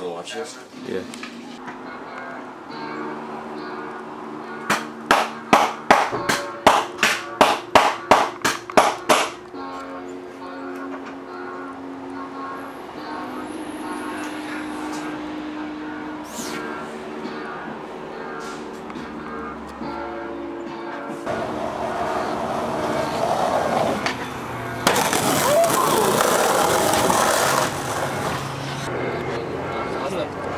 Wanna watch this? Yeah.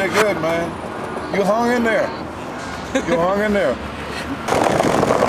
did good, man. You hung in there. You hung in there.